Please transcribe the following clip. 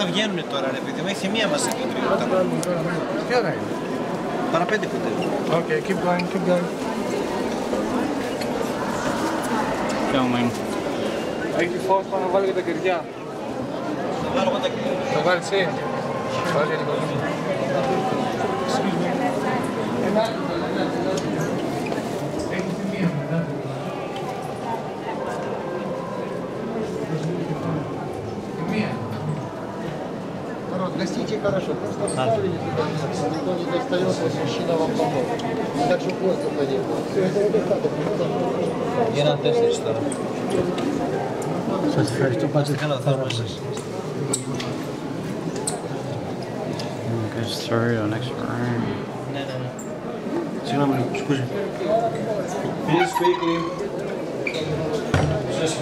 θα βγαίνουν τώρα ρε παιδί μου, έχει μία μας το τρίτο. Ποια ώρα είναι; Παρά πέντε κουτέ. Okay, keep going, keep going. Filming. Έχει φως πάνω να βάλει και τα κεριά. Θα βάλω εγώ τα κιλά. Το βάλεις εσύ. Βάλεις λίγο. гостите хорошо, просто вставили туда, никто не достает, вот мужчина вам помог. Так что просто поехал. Все, этого достаточно. Γίναν τέσσερις τώρα. Σας ευχαριστώ πάτε Καλά, θα είμαστε σας. Goes through the next room. Ναι, ναι, ναι. Συγγνώμη, σκούζι. Please quickly. Σας